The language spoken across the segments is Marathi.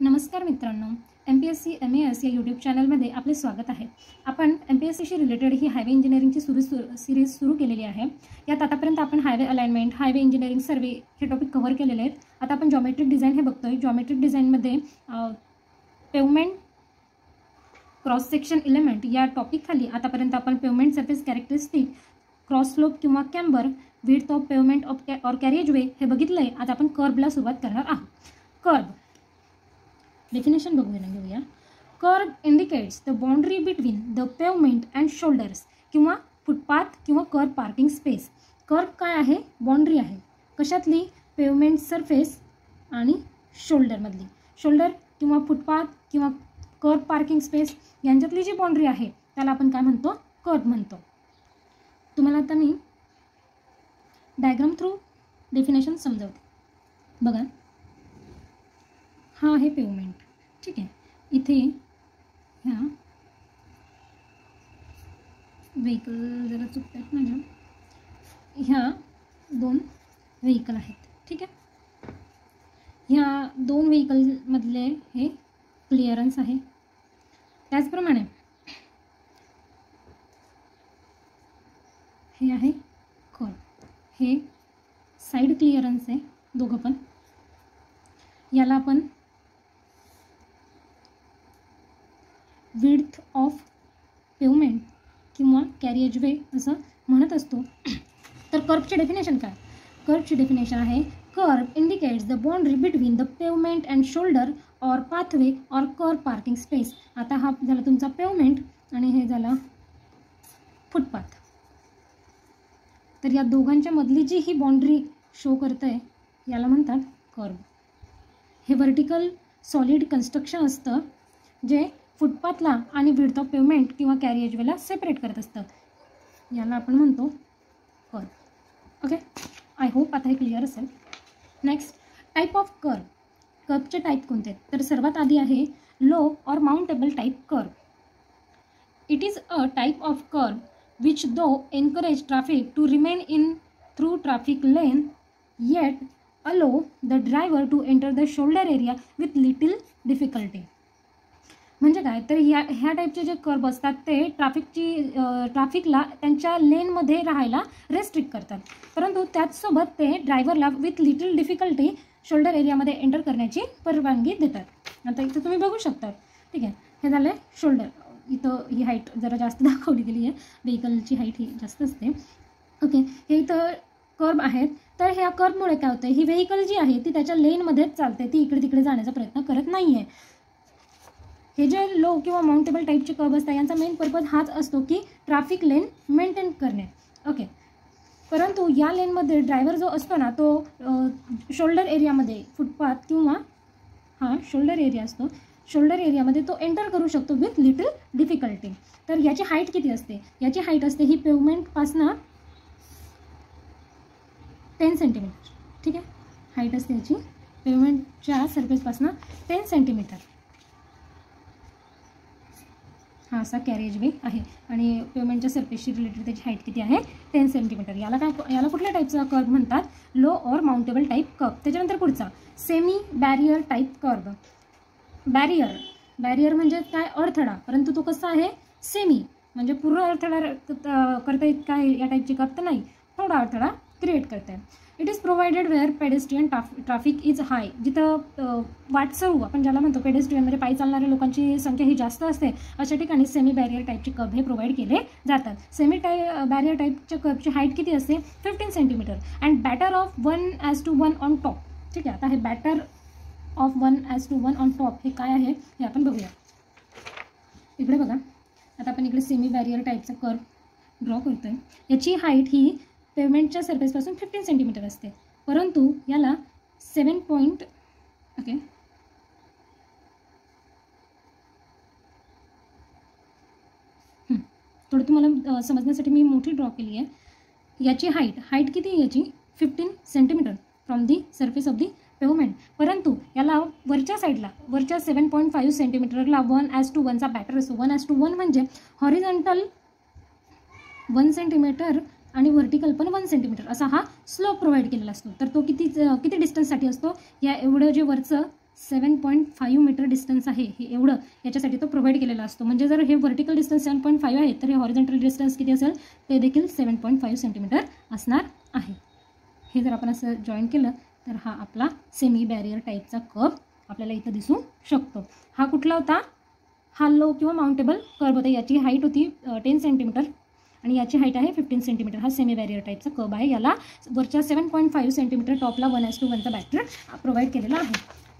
नमस्कार मित्रांनो M P S C M A S या यूट्यूब चॅनलमध्ये आपले स्वागत आहे. आपण एम पी एस सीशी रिलेटेड ही हायवे इंजिनिअरिंगची सुरू सुरू सिरीज सुरू केलेली आहे. यात आतापर्यंत आपण highway alignment highway engineering survey हे टॉपिक कव्हर केलेले आहेत. आता आपण जॉमेट्रिक डिझाईन हे बघतोय. जॉमेट्रिक डिझाईनमध्ये पेवमेंट क्रॉस सेक्शन इलेमेंट या टॉपिकखाली आतापर्यंत आपण pavement surface characteristic cross slope किंवा camber width of pavement of कॅ ऑर कॅरेज वे हे बघितलं आहे आता आपण कर्बला सुरुवात करणार आहोत. कर्ब डेफिनेशन बघूया ना घेऊया. Kerb indicates the boundary between the pavement and shoulders किंवा फुटपाथ किंवा कर्व पार्किंग स्पेस कर्व काय आहे? बाउंड्री आहे. कशातली? पेवमेंट सरफेस आणि शोल्डरमधली शोल्डर किंवा फुटपाथ किंवा कर्व पार्किंग स्पेस यांच्यातली जी बाउंड्री आहे त्याला आपण काय म्हणतो? कर्व म्हणतो. तुम्हाला आता मी डायग्राम थ्रू डेफिनेशन समजवते. बघा. हा आहे पेमेंट ठीक आहे. इथे ह्या व्हेकल जरा चुकतात माझ्या ह्या दोन व्हेकल आहेत. ठीक आहे? ह्या दोन व्हेकलमधले हे क्लिअरन्स आहे. त्याचप्रमाणे हे आहे कर हे साईड क्लिअरन्स आहे दोघं पण. याला आपण विड्थ ऑफ पेवमेंट किंवा कॅरिएज वे असं म्हणत असतो. तर कर्बचे डेफिनेशन काय? कर्बची डेफिनेशन आहे kerb indicates the boundary between the pavement and shoulder or pathway or kerb parking space आता हा झाला तुमचा पेवमेंट आणि हे झाला फुटपाथ तर या दोघांच्या मधली जी ही बाउंड्री शो करते आहे याला म्हणतात कर्ब हे व्हर्टिकल सॉलिड कन्स्ट्रक्शन असतं जे फुटपाथला आणि विड्थ ऑफ पेवमेंट किंवा कॅरिएजवेला सेपरेट करत असतं. याला आपण म्हणतो कर ओके आय होप आता हे क्लिअर असेल. नेक्स्ट टाईप ऑफ कर कर्बचे टाईप कोणते? तर सर्वात आधी आहे low or mountable type kerb it is a type of kerb which though encourage traffic to remain in through traffic lane yet allow the driver to enter the shoulder area with little difficulty म्हणजे काय? तर ह्या ह्या टाईपचे जे कर्ब असतात ते ट्राफिकची ट्राफिकला त्यांच्या लेनमध्ये राहायला रेस्ट्रिक्ट करतात. परंतु त्याचसोबत ते ड्रायव्हरला विथ लिटिल डिफिकल्टी शोल्डर एरियामध्ये एंटर करण्याची परवानगी देतात. आता इथं तुम्ही बघू शकतात. ठीक आहे? हे झालं आहे शोल्डर इथं ही हाईट जरा जास्त दाखवली गेली आहे. व्हेकलची हाईट ही जास्त असते. ओके हे इथं कर्ब आहेत. तर ह्या कर्बमुळे काय होतं ही व्हेकल जी आहे ती त्याच्या लेनमध्येच चालते. ती इकडे तिकडे जाण्याचा प्रयत्न करत नाही आहे हे जे लो किंवा माउंटेबल टाईपचे कर्ब असतात यांचा मेन पर्पज हाच असतो की ट्रॅफिक लेन मेंटेन करणे. ओके परंतु या लेनमध्ये ड्रायव्हर जो असतो ना तो शोल्डर एरियामध्ये फुटपाथ किंवा हां शोल्डर एरिया असतो. शोल्डर एरियामध्ये तो एंटर करू शकतो विथ लिटल डिफिकल्टी तर याची हाईट किती असते? याची हाईट असते ही पेवमेंटपासनं टेन सेंटीमीटर ठीक आहे? हाईट असते याची पेवमेंटच्या सर्फेसपासनं टेन सेंटीमीटर हा असा कॅरेज वे आहे. आणि पेमेंटच्या सरफेसशी रिलेटेड त्याची हाईट किती आहे? टेन सेंटीमीटर याला काय याला कुठल्या टाईपचा कर्ब म्हणतात? Low or mountable type kerb त्याच्यानंतर पुढचा. Semi barrier type kerb barrier barrier म्हणजे काय? अडथळा. परंतु तो कसा आहे? सेमी म्हणजे पूर्ण अडथळा करता येत काय या टाईपची कर्ब तर नाही. थोडा अडथळा क्रिएट करते it is provided where pedestrian trough traffic is high जिथं वाटसरू आपण ज्याला म्हणतो पेडेस्ट्रियन म्हणजे पायी चालणाऱ्या लोकांची संख्या ही जास्त असते अशा ठिकाणी सेमी बॅरियर टाईपचे कप हे प्रोव्हाइड केले जातात. सेमी टाय बॅरियर टाईपच्या कपची हाईट किती असते? Fifteen centimetre and batter of one as two one on top ठीक आहे आता हे batter of one as two one on top हे काय आहे? हे आपण बघूया. इकडे बघा. आता आपण इकडे सेमी बॅरियर टाईपचा कर्व ड्रॉ करतो आहे याची हाईट ही पेमेंटच्या सरफेसपासून फिफ्टीन सेंटीमीटर असते. परंतु याला सेवन पॉईंट ओके थोडं तुम्हाला समजण्यासाठी मी मोठी ड्रॉ केली आहे. याची हाईट हाईट किती आहे याची? Fifteen centimetre from the surface of the pavement परंतु याला वरच्या साईडला वरच्या सेवन पॉईंट फाईव्ह सेंटीमीटरला वन ॲज टू वनचा बॅटर असतो. वन ॲज टू वन म्हणजे हॉरिझॉन्टल वन सेंटीमीटर आणि व्हर्टिकल पण वन सेंटीमीटर असा हा स्लोप प्रोव्हाइड केलेला असतो. तर तो किती किती डिस्टन्ससाठी असतो? या एवढं जे वरचं seven point five metre distance आहे हे एवढं याच्यासाठी तो प्रोव्हाइड केलेला असतो. म्हणजे जर हे vertical distance seven point five आहे तर हे हॉरिजेंटल डिस्टन्स किती असेल? ते देखील सेवन पॉईंट फाईव्ह सेंटीमीटर असणार आहे. हे जर आपण असं जॉईन केलं तर हा आपला सेमी बॅरियर टाईपचा कप आपल्याला इथं दिसू शकतो. हा कुठला होता? हा लो किंवा माउंटेबल कर्ब होता. याची हाईट होती टेन सेंटीमीटर आणि याची हाईट आहे फिफ्टीन सेंटीमीटर हा सेमी बॅरियर टाईपचा कब आहे. याला वरच्या सेवन पॉईंट फाईव्ह सेंटीमीटर टॉपला वन एस टू वनचा बॅटर प्रोव्हाइड केलेला आहे.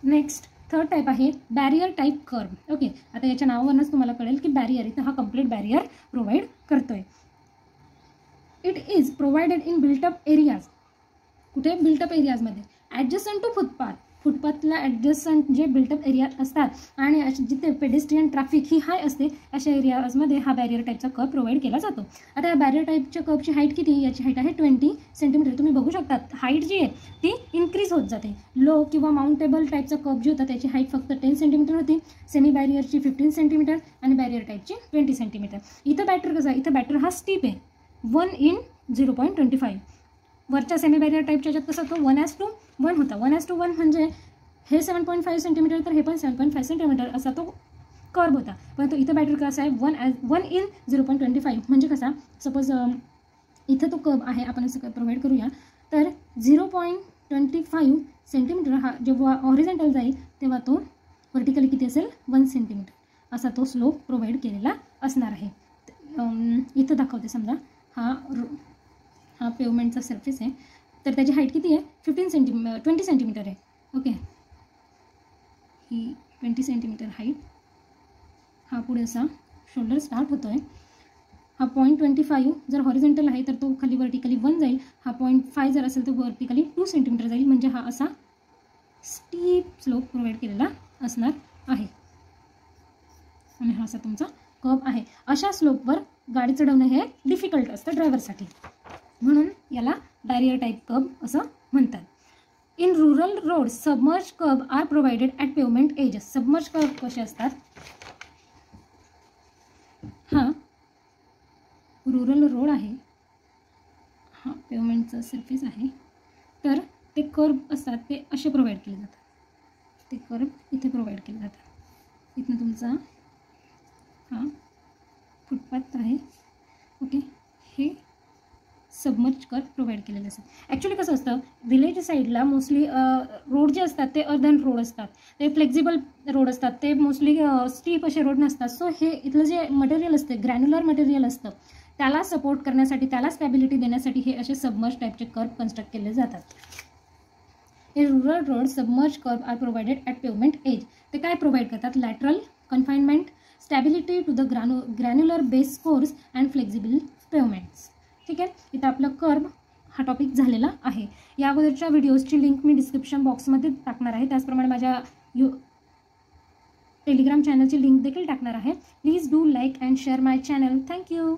नेक्स्ट थर्ड टाईप आहे बॅरियर टाईप कर्व ओके आता याच्या नावावरूनच तुम्हाला कळेल की बॅरियर इथं हा कंप्लीट बॅरियर प्रोव्हाइड करतोय. It is provided in built up areas कुठे? बिल्टअप एरियाजमध्ये ॲडजस्टंट टू फुटपाथ फुटपाथला ॲडजस्टंट जे बिल्टअप एरियात असतात आणि जिथे पेडेस्ट्रियन ट्रॅफिक ही हाय असते अशा एरियाजमध्ये हा बॅरियर टाईपचा कप प्रोव्हाइड केला जातो. आता या बॅरियर टाईपच्या कपची हाईट किती? याची हाईट आहे ट्वेंटी सेंटीमीटर तुम्ही बघू शकतात. हाईट जी आहे ती इन्क्रीज होत जाते. लो किंवा माउंटेबल टाईपचा कप जे होता त्याची हाईट फक्त टेन सेंटीमीटर होती. सेमी बॅरियरची फिफ्टीन सेंटीमीटर आणि बॅरियर टाईपची ट्वेंटी सेंटीमीटर इथं बॅटर कसं आहे? इथं बॅटर हा स्टीप आहे. One in zero point twenty five वरच्या सेमी बॅरियर टाईपच्या याच्यात कसं होतं? वन ॲस टू वन होता. वन ॲस टू वन म्हणजे हे सेवन पॉईंट फाईव्ह सेंटीमीटर तर हे पण सेवन पॉईंट फाईव्ह सेंटीमीटर असा तो कर्व होता. परंतु इथं बॅटर कसा आहे. One as one in zero point twenty five म्हणजे कसा? सपोज इथं तो कर्व आहे. आपण असं प्रोव्हाइड करूया. तर zero point twenty five centimetre हा जेव्हा ऑरिजेंटल जाईल तेव्हा तो व्हर्टिकली किती असेल? वन सेंटीमीटर असा तो स्लोप प्रोव्हाइड केलेला असणार आहे. इथं दाखवते समजा. हा हा पेवमेंटचा सरफेस आहे. तर त्याची हाईट किती आहे? फिफ्टीन सेंटीमी ट्वेंटी सेंटीमीटर आहे. ओके ही ट्वेंटी सेंटीमीटर हाईट हा पुढे असा शोल्डर स्टार्ट होतो आहे हा पॉईंट ट्वेंटी फाईव्ह जर हॉरिझेंटल आहे तर तो खाली वर्टिकली वन जाईल. हा पॉईंट फाय जर असेल तर वर्टिकली टू सेंटीमीटर जाईल. म्हणजे हा असा स्टीप स्लोप प्रोव्हाइड केलेला असणार आहे. आणि हा असा तुमचा कप आहे. अशा स्लोपवर गाडी चढवणं हे डिफिकल्ट असतं ड्रायव्हरसाठी म्हणून याला बॅरियर टाईप कब असं म्हणतात. In rural road submerge kerb are provided at pavement edges submerge kerb कसे असतात? हा रुरल रोड आहे. हा पेवमेंटचा सर्फेस आहे. तर ते कर्ब असतात ते असे प्रोव्हाइड केले जातात. ते कर्ब इथे प्रोव्हाइड केले जातात. इथनं तुमचा हा फुटपाथ आहे. ओके हे सबमर्ज कर प्रोव्हाइड केलेले असतात. ॲक्च्युली कसं असतं विलेज साईडला मोस्टली रोड जे असतात ते अर्धन रोड असतात. ते फ्लेक्झिबल रोड असतात. ते मोस्टली स्टीप असे रोड नसतात. सो हे इथलं जे मटेरियल असतं ग्रॅन्युलर मटेरियल असतं त्याला सपोर्ट करण्यासाठी त्याला स्टॅबिलिटी देण्यासाठी हे असे सबमर्ज टाईपचे कर्ब कन्स्ट्रक्ट केले जातात. हे rural road submerge kerb are provided at pavement edge ते काय प्रोव्हाइड करतात? Lateral confinement stability to the ग्रॅनो granular base course and flexible pavements ठीक आहे? इथं आपलं कर्म हा टॉपिक झालेला आहे. या अगोदरच्या व्हिडिओजची लिंक मी डिस्क्रिप्शन बॉक्समध्ये टाकणार आहे. त्याचप्रमाणे माझ्या यू टेलिग्राम चॅनलची लिंक देखील टाकणार आहे. Please do like and share my channel thank you